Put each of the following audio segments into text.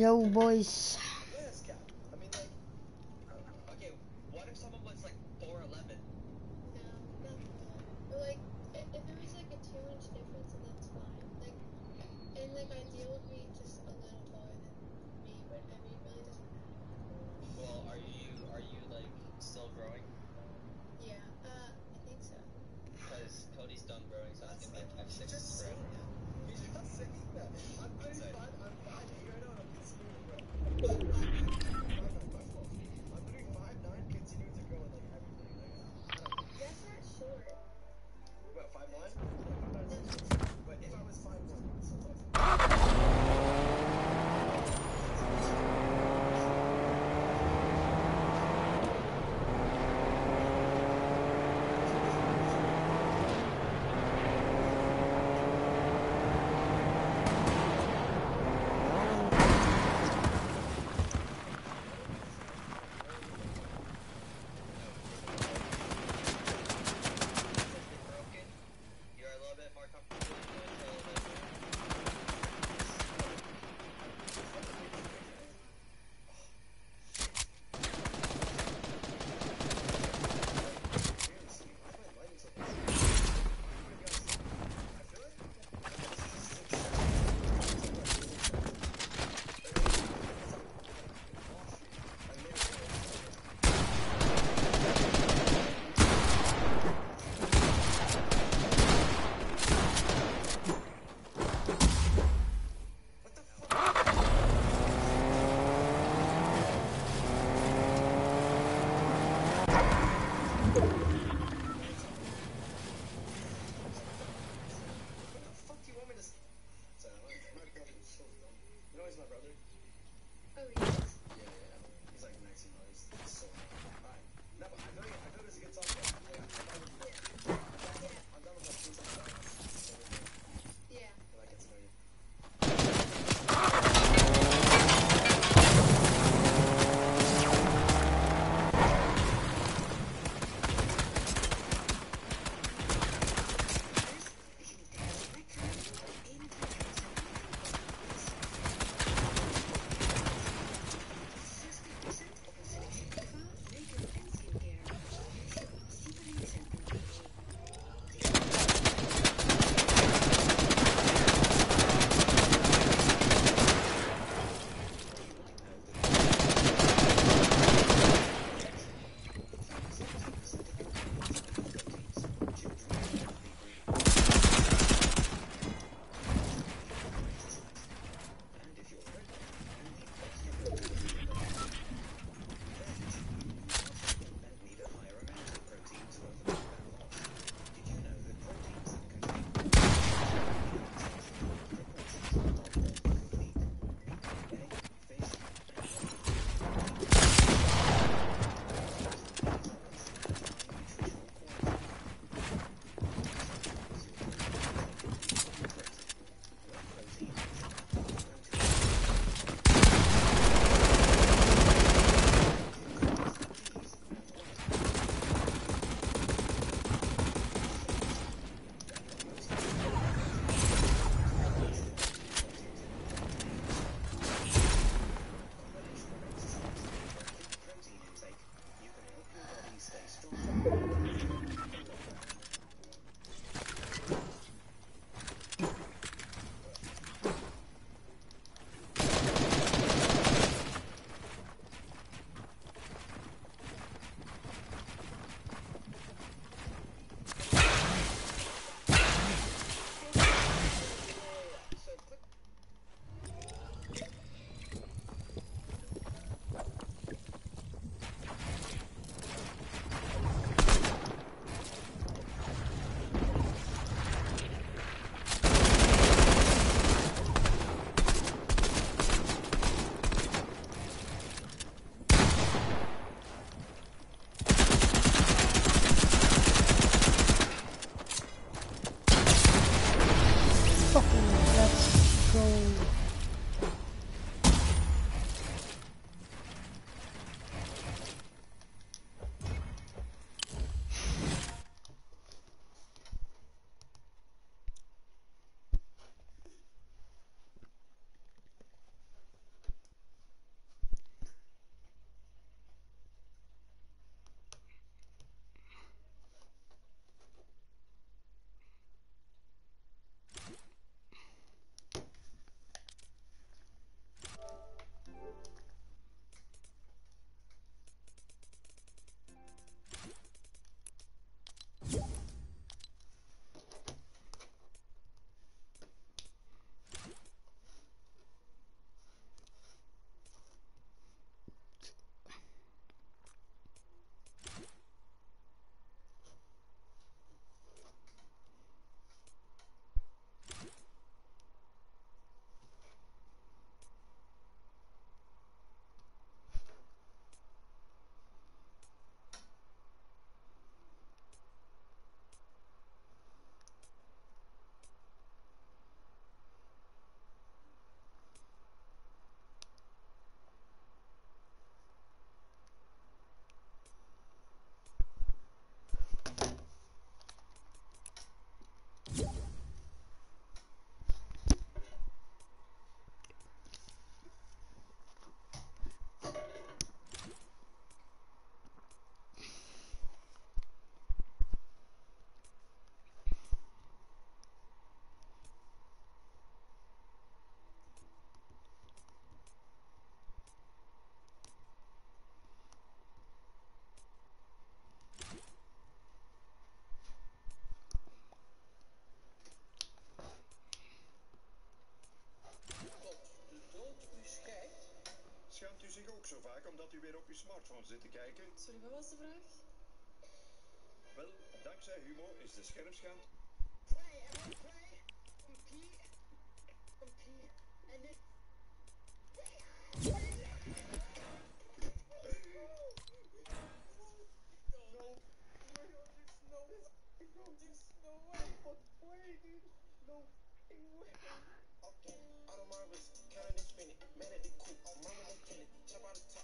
Yo, boys. U weer op uw smartphone zit te kijken? Sorry, wat was de vraag? Wel, dankzij Humo is de way. Okay, counting and spinning, man at the coop, the chop out the top,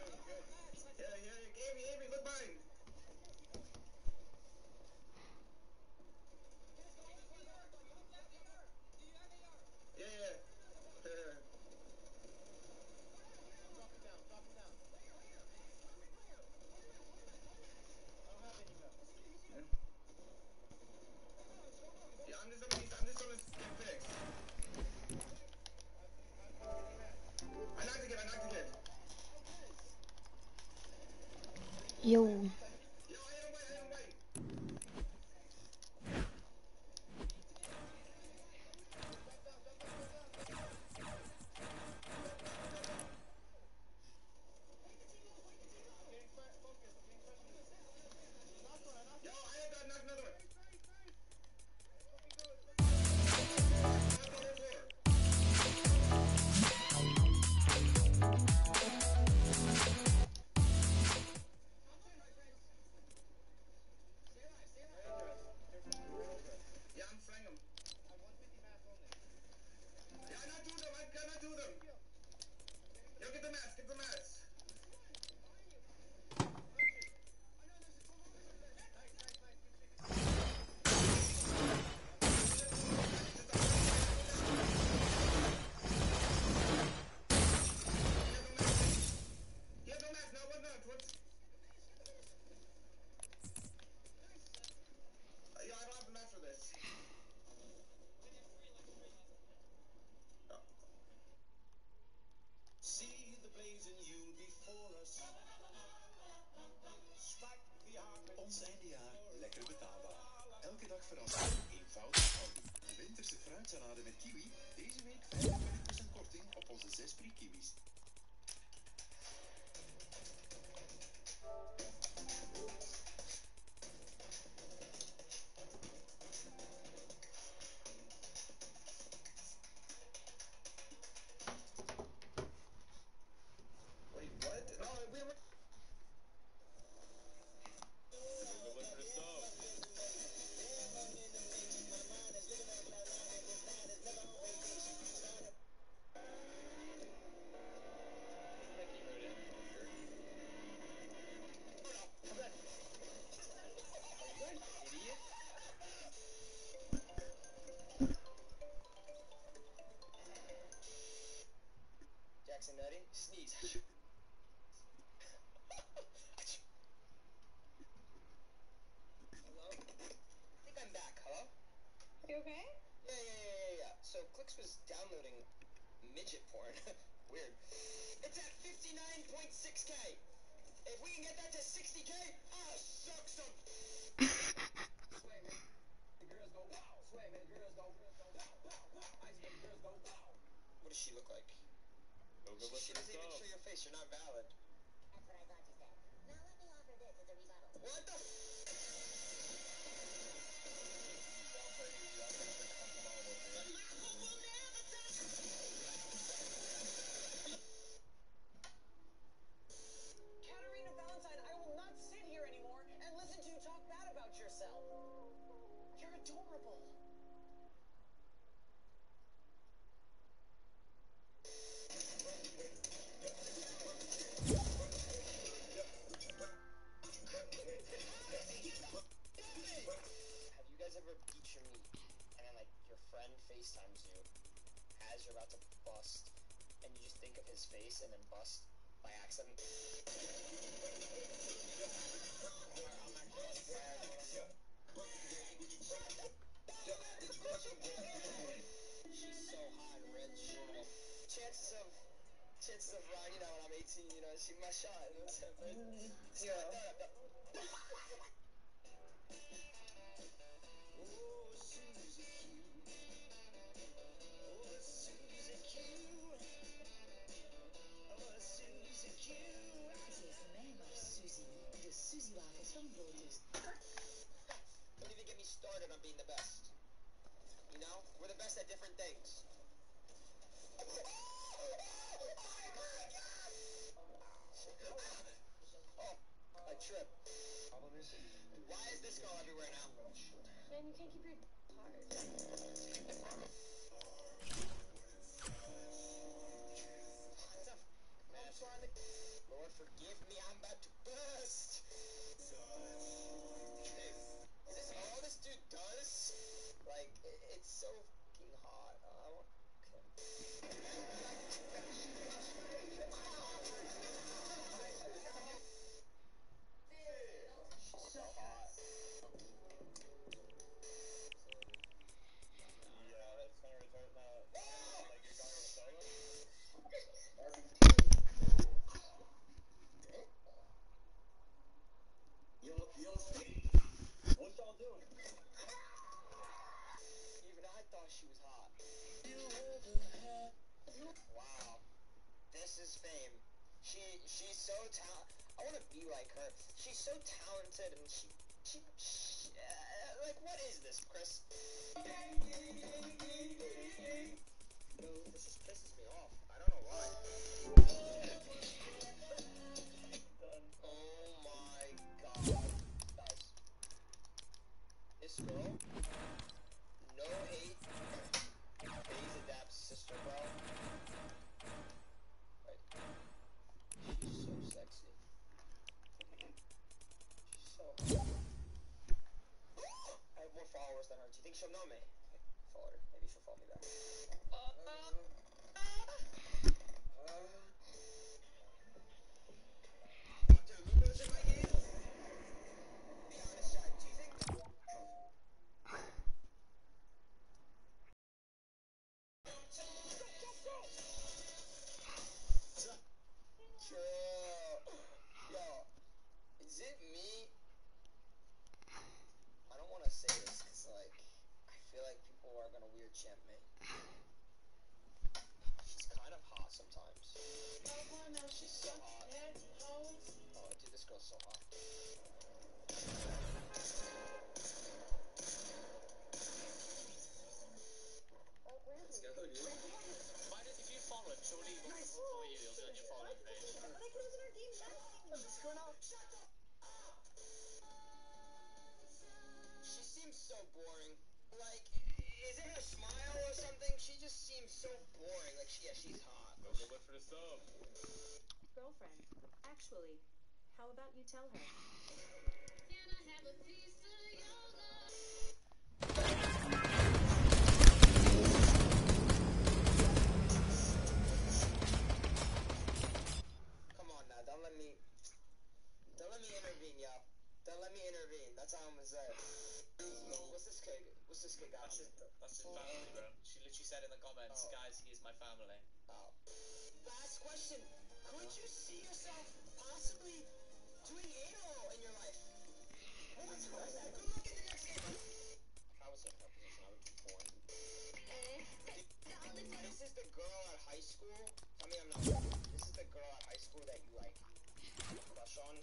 Yo, get the mask. Get the mask. Does she look like? She, she doesn't even show your face. You're not valid. That's what I thought you said. Now let me offer this as a rebuttal. What the? FaceTimes you as you're about to bust, and you just think of his face and then bust by accident. She's so hot and rich. Chances of chances of Ryan, you know, when I'm 18, you know, she my shot. You know what I'm saying? But it's not. Don't even get me started on being the best. You know, we're the best at different things. Oh, a trip. Problem is, Why is this girl everywhere now? Man, you can't keep your I'm. Lord, forgive me. I'm about to burst. Hey, Is this all this dude does? Like, it's so fucking hot. Uh. Okay. som når mig. Far, är vi får far med. Like people are gonna weird champ me. She's kind of hot sometimes. She's so hot. Oh, dude, this girl's so hot. Let's go, dude. Why did you follow him, surely he won't follow you, he'll on your following page. She seems so boring. Like, is it her smile or something? She just seems so boring. Like, she, yeah, she's hot. Go go look for the sub. Girlfriend. Actually, how about you tell her? Come on now, don't let me. Don't let me intervene, yo. Don't let me intervene. That's all I'm gonna say. What's this kid? What's this kid got? That's his, that's his family, bro. She literally said in the comments, Oh. guys, he is my family. Oh. Last question. Could you see yourself possibly doing anal in your life? What was Good luck in the next game. If I was in her position, I would do porn. This is the girl at high school. Tell me I'm not. This is the girl at high school that you like crush on.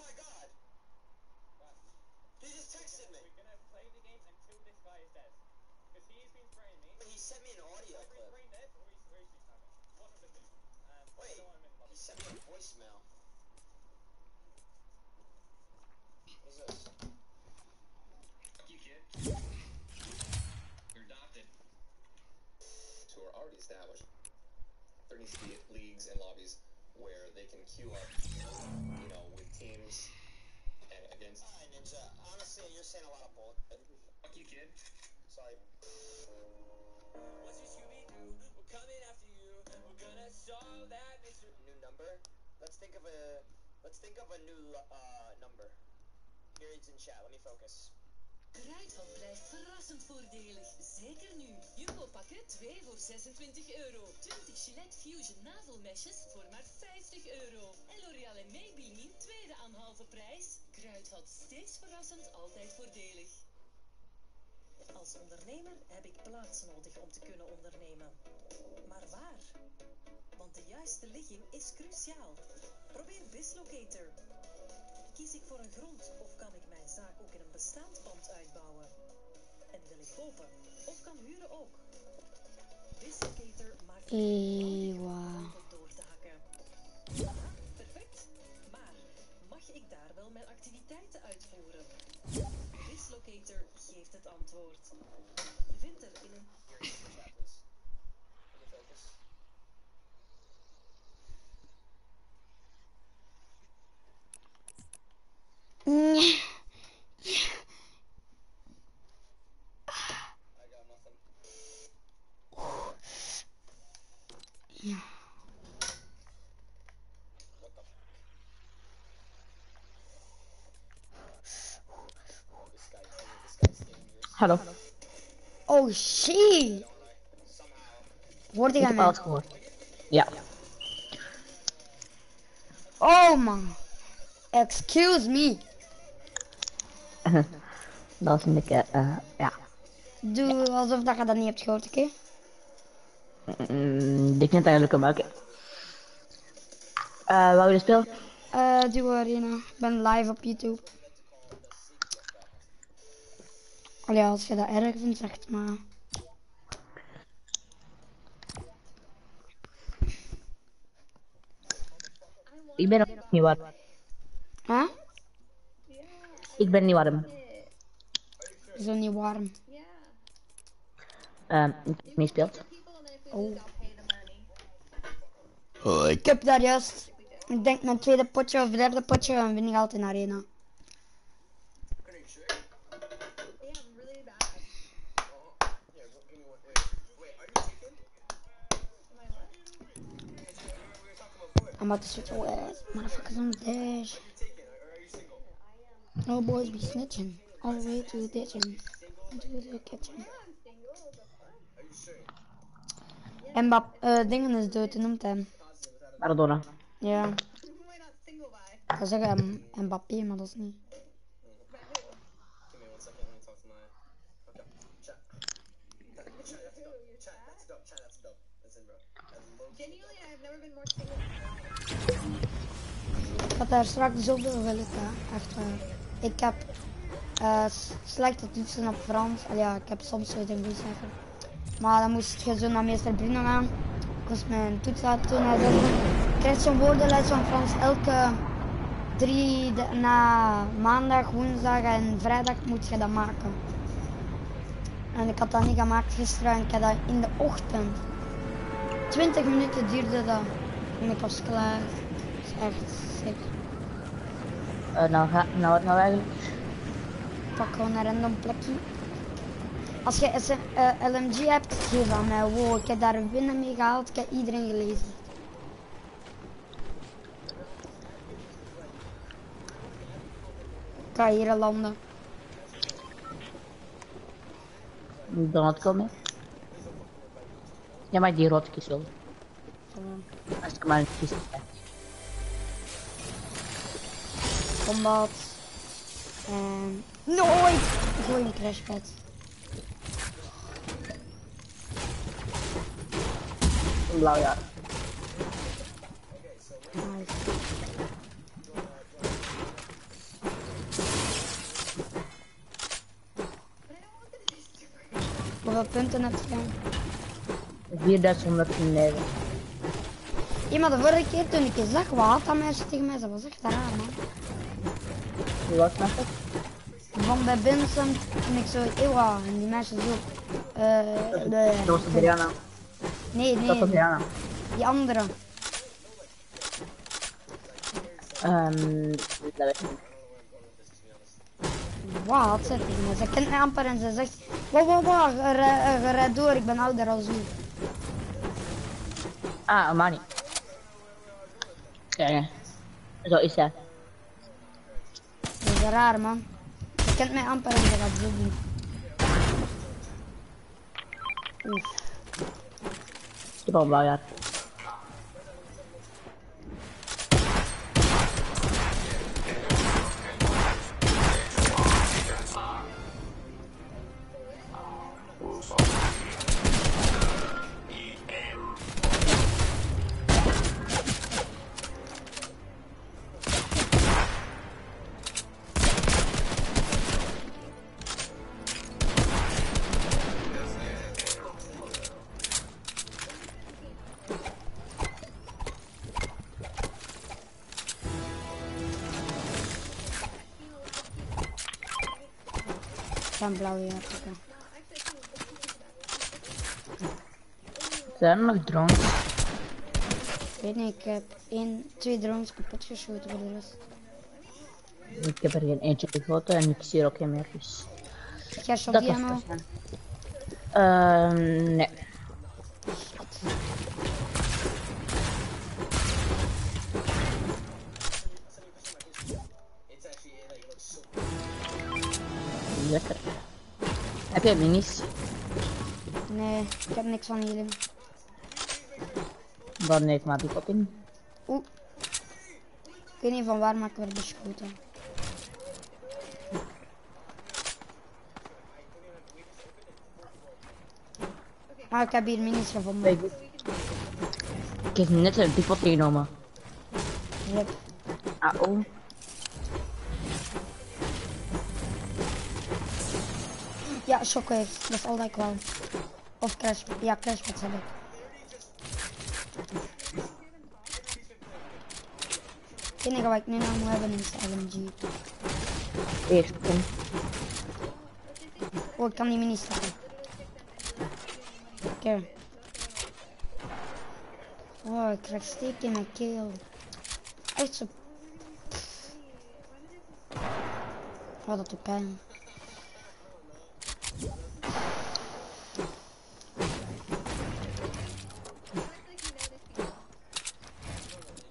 my god! What? He just texted me. We're gonna play the game until this guy is dead. Because he's been spraying me. But he sent me an audio clip. He's been dead or he's racing something. One of the two. Um, Wait, he sent me a voicemail. What's this? You, kid. You're adopted. Who are already established. There needs to be leagues and lobbies where they can queue up, you know, with teams and against. Hi, Ninja. Honestly, you're saying a lot of bullshit. Fuck you, kid. Sorry. What's your Scooby Doo? We're coming after you. We're gonna solve that mystery. New number. Let's think of a. Let's think of a new uh number. Here it's in chat. Let me focus. Kruidvat blijft verrassend voordelig. Zeker nu. Jumbo pakken 2 voor 26 euro. 20 Gillette Fusion navelmesjes voor maar 50 euro. En L'Oreal en Maybelline tweede aan halve prijs. Kruidvat steeds verrassend, altijd voordelig. Als ondernemer heb ik plaats nodig om te kunnen ondernemen. Maar waar? Want de juiste ligging is cruciaal. Probeer Bislocator. Kies ik voor een grond of kan ik mijn zaak ook in een bestaand pand uitbouwen? En wil ik kopen of kan huren ook? Bislocator maakt het Ewa. door te hakken. Aha, perfect. Maar mag ik daar wel mijn activiteiten uitvoeren? Bislocator geeft het antwoord. Je vindt er in een Here it's in chat, please. Let me focus. Nee. I got nothing. Ja. What the? This guy. This guy's dangerous. Hallo. Oh shit. Hoorde Ik jij heb mij? alles gehoord. Ja. Oh man. Excuse me. Dat is een beetje, eh, ja. Doe alsof dat je dat niet hebt gehoord, oké? Mm, ik eigenlijk een oké. Eh, wou je spelen? Eh, Duo Arena. Ik ben live op YouTube. Allee, als je dat erg vindt, zeg het maar. Ik ben nog niet warm. Huh? Ik ben niet warm. Zo niet warm. Ehm, ik heb niet gespeeld. Oh. Oh, ik heb daar juist, ik denk mijn tweede potje of derde potje en win ik altijd in Arena. Yeah, well, give me one. Wait, wait, are you chicken? I'm about to switch away. Motherfuckers on the dash. No boys be snitching. The way to the ditching. To the kitchen. En Bap, eh, dingen is dood, hoe noemt hem? Maradona. Ja. Ik zou zeggen Mbappé, maar dat is niet. Ik had daar straks zoveel willen, hè. Echt waar. Ik heb s- slechte toetsen op Frans. Allee, ja, ik heb soms zoiets moet zeggen. Maar dan moest je zo naar meester Bruno gaan. Ik moest mijn toets laten doen. Hij zei, je krijgt zo'n woordenlijst van Frans elke drie, na maandag, woensdag en vrijdag moet je dat maken. En ik had dat niet gemaakt gisteren en ik heb dat in de ochtend. 20 minuten duurde dat. En ik was klaar. Dat is echt sick. Eh, nou, ga, nou nou eigenlijk? Pak gewoon een random plekje. Als je SM, eh, LMG hebt, geef aan mij. Wow, ik heb daar winnen mee gehaald. Ik heb iedereen gelezen. Ik ga hier landen. Dan mee. Ja, maar die rood kies wel. Als ik maar een kies. Combat. En... Nooit! Ik gooi een crashpad. Blauw ja. Nice. Hoeveel punten heb je? 4109. Ja, maar de vorige keer toen ik je zag, wat had dat meisje tegen mij? Dat was echt raar, man. Wie was dat? Van bij Vincent toen ik zo, eeuwa, en die meisjes ook. Eh, de... Dat was Adriana. Nee, Dat was nee, Adriana. die andere. Ehm, dat weet ik niet. Wat zegt tegen mij? Ze kent mij amper en ze zegt, wow, wow, wow, rijd door, ik ben ouder als u. Ah, Amani. Kijk, zo is hij. Dat is raar, man. Kent mij amper en zo doen. Oef. Ik heb al een Van blauwe jassen. Zijn er nog drones? Ik weet niet, ik heb één, twee drones kapot geschoten voor de rest. Ik heb er geen eentje geschoten en ik zie er ook geen meer, dus... Jij shot die ammo? Ehm, nee. Heb jij minis? Nee, ik heb niks van jullie. Dan neem ik maar die op in. Oeh. Ik weet niet van waar, maar ik werd beschoten. Maar ik heb hier minis gevonden. Kijk. Ik heb net een diepot genomen. Rip. Ah, oh. Ja, shockwave. Dat is al dat ik wou. Of crash. Ja, crashbox heb ik. Het enige wat ik nu nog moet hebben is LMG. Eerst. kom. Oh, ik kan die minis stappen. Oké. Oh, ik krijg steek in mijn keel. Echt zo. Oh, dat doet pijn.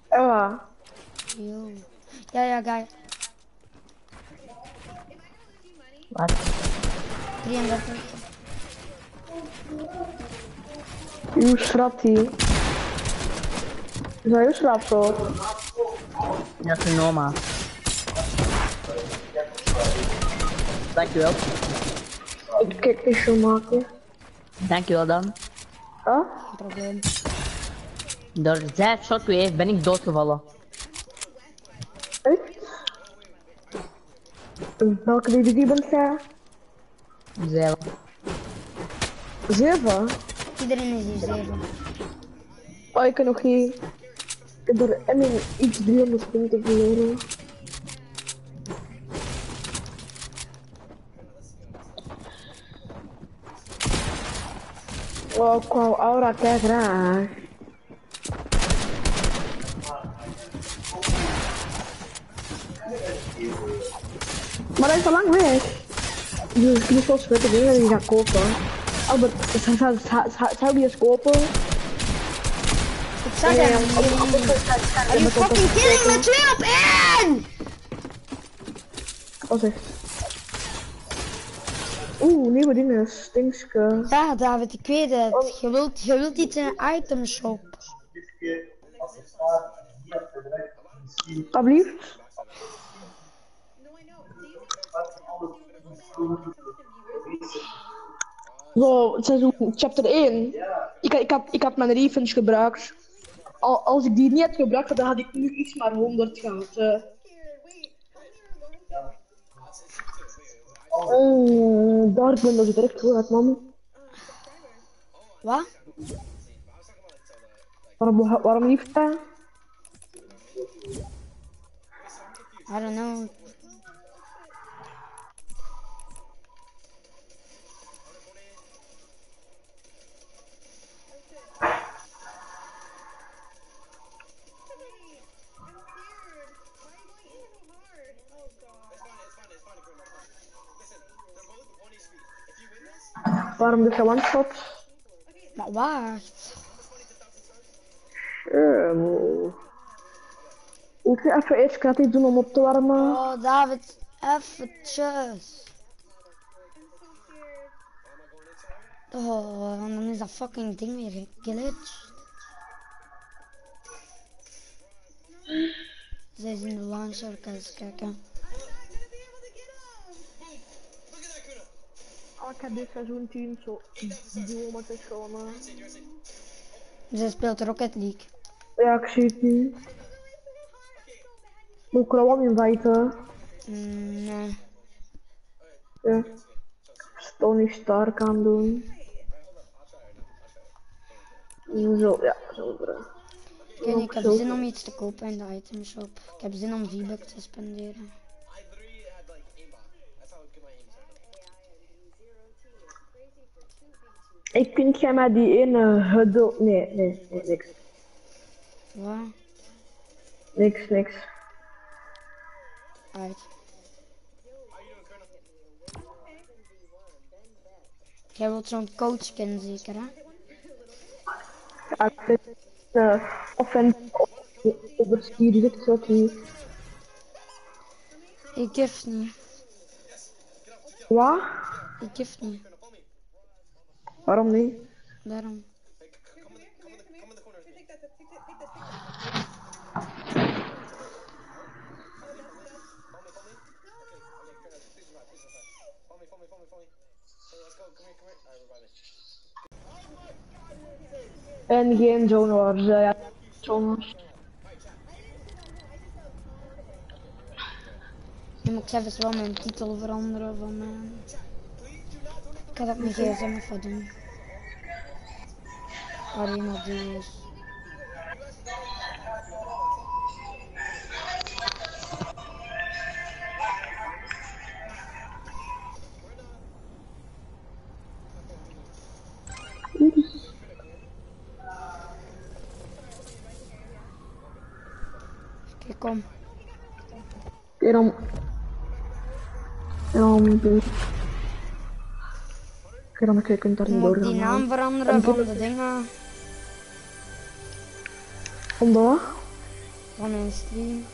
Ja. Yo. Ja, ja, guy. Wat? 33. Hoe schrapt hij? Zou je schrapt zo? Dat is een Noma. Dankjewel. Ik kijk eens zo maken. Dankjewel dan. Huh? Geen probleem. Door zij shockwave ben ik doodgevallen. Echt? Welke die bent jij? Zij. Zeven? Iedereen is hier 7. Oh, ik kan nog geen... Heb er en een iets 300 punten verloren. Oh, ik wou aura kei graag. Maar hij is al lang weg. Dus ik moet wel spitten dingen die ik ga kopen. Albert, zou, die eens kopen? Ik zag hem. Are you fucking killing me? 2 op 1! Wat zeg? Oeh, nieuwe dingen, stinkske. Ja, David, ik weet het. Je wilt, je wilt iets in een item shop. Alsjeblieft. Zo, seizoen chapter 1. Ik, ik, heb, ik heb mijn revenge gebruikt. Al, als ik die niet had gebruikt, dan had ik nu iets maar 100 gehad. eh. Oh, Windows zit er echt goed uit, man. Wat? Waarom, waarom niet? I don't know. Waarom dus een one shot? Maar wacht. Sure, wow. Moet je even eerst krat iets doen om op te warmen? Oh, David, eventjes. Oh, en dan is dat fucking ding weer geglitcht. Zij is in de launcher, kan eens kijken. Ik heb dit seizoen 10 zo duo met de. Zij speelt Rocket League. Ja, ik zie het nu. Moet ik er wel inviten? Mm, nee. Ja. Tony Stark aan doen. Zo, ja, zo. Ik niet, ik heb zin om iets te kopen in de itemshop. Ik heb zin om V-Buck te spenderen. Ik vind jij maar die ene huddle. Nee, nee, nee, niks. Wat? Niks, niks. Uit. Jij wilt zo'n coach kennen zeker, hè? Ja, ik uh, offensive overstuur dit soort niet. Ik gif niet. Wat? Ik gif niet. Waarom niet? Daarom. En geen zone wars, uh, ja. Zone wars. Nu moet ik zelfs wel mijn titel veranderen van mijn... Ik ga dat met mijn gsm even doen. Arena Duels. Oké, kom. En dan... En dan... doe- Oké, dan je kunt daar Je niet doorgaan. die naam veranderen van de dingen Omdat? van mijn stream.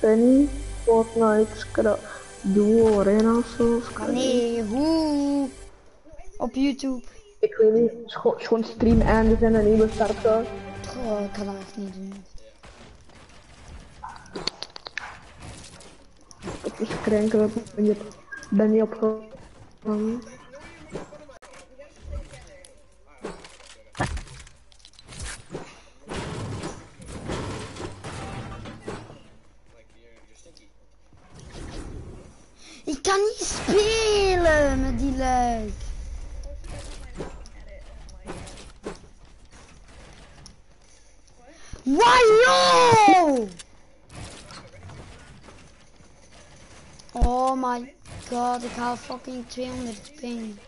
Penny, Fortnite, Scra Duo, Arena of zo. Maar nee, hoe? Op YouTube. Ik weet niet, gewoon- stream eindigen en een nieuwe starten. Goh, ik ga dat echt niet doen. Het is krenkelijk, ben je ben niet Ik kan niet spelen met die lijk. Wajo! Oh my god, ik haal fucking 200 ping.